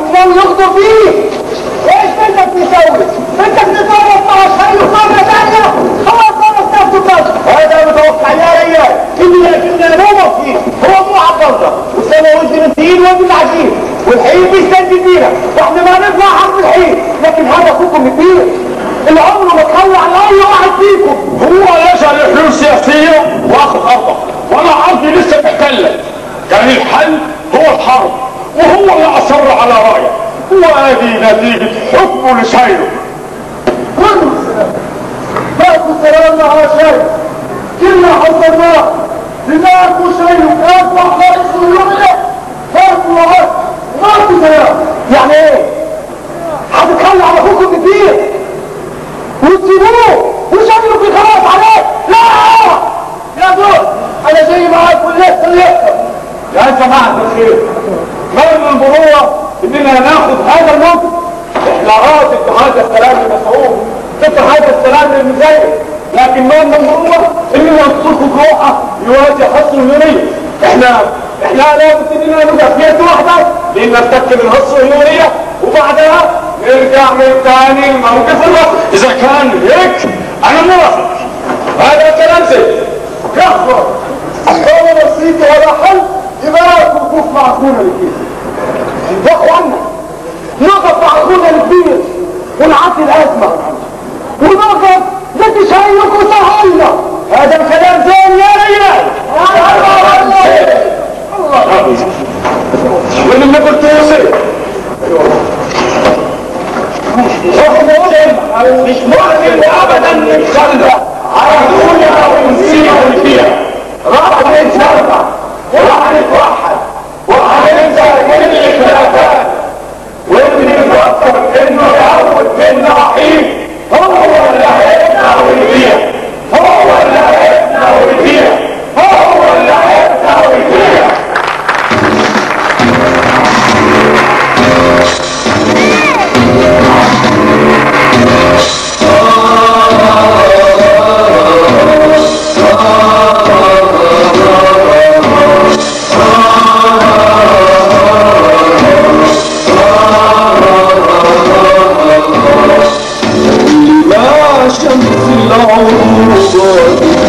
الإسلام يغدر فيه. إيش بدك تسوي بدك تتعرف مع الشيء مرة ثانية خلاص ما بستفتكش هذا متوقع يا ريال. اللي لكننا مو مبسوط هو مو عبرنا والسنة والجنسيين عايشين والحين بيستنجد فينا. وإحنا ما نطلع حرب الحين. لكن هذا اخوكم كبير. العمر ما تخلى لاي أي واحد فيكم. هو يجعل الحلول السياسيه وأخذ ارضه وأنا ارضي لسه محتلة يعني الحل هو الحرب. وهو اللي أصر على رأيه وادي نتيجة حبه لشايله كل بعد كلامنا على شايل كلنا حضرناه لناكو شايله كان يا جماعة الخير غير المروة إننا ناخذ هذا الموقف. إحنا راضي بهذا السلام المسعود ضد هذا السلام المزيف لكن ما من المروة اننا نترك روحه يواجه حصر اليونية إحنا إحنا لابد إننا نبقى في يد واحدة. لأن نرتكب الحصر اليونية وبعدها نرجع من ثاني الموقف الرفض إذا كان هيك أنا موافق هذا كلام زين. كفر هو بسيط ولا حل مع أخونا الكبير. يا إخوانا نقف مع أخونا الكبير. ونعدي الأزمة. ونقف لتشيك وسهلنا هذا الكلام زين يا رجال وين اللي قلت يصير مش مؤمن ابدا. نتخلى على دنيا ونسيب فيها راح نتجمع وراح Oh,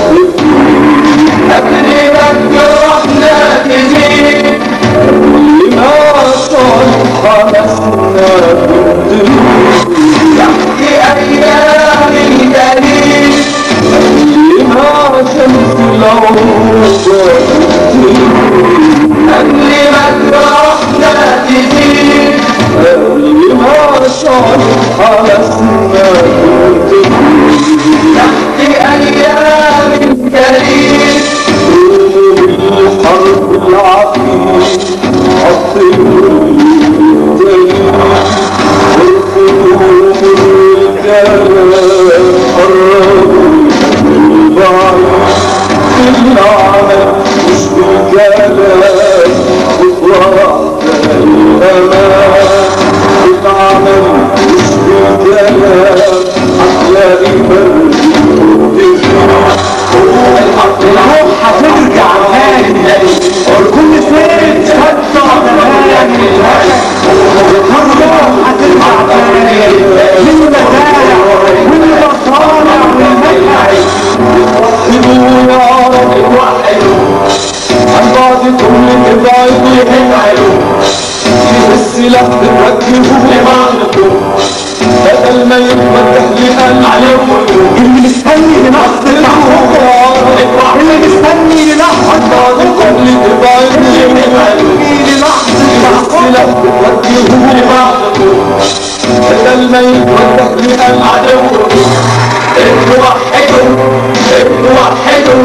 Lord. عن بعضكم لتبعدوا السلاح بتوجهوا لبعضكم بدل ما يتفتح لقلب عليكم اللي مستني لنحظة العقوبة اللي مستني للحظة بعضكم مستني للحظة العقوبة السلاح بتوجهوا لبعضكم بدل ما لقلب عدوكم اتوحدوا اتوحدوا اتوحدوا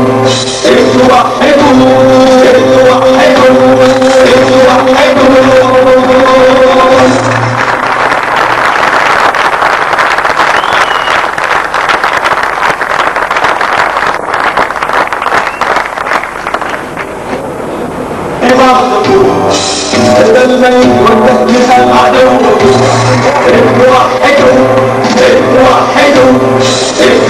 اتوحدوا ما يتفتح لقلب عدوكم اتوحدوا اتوحدوا اتوحدوا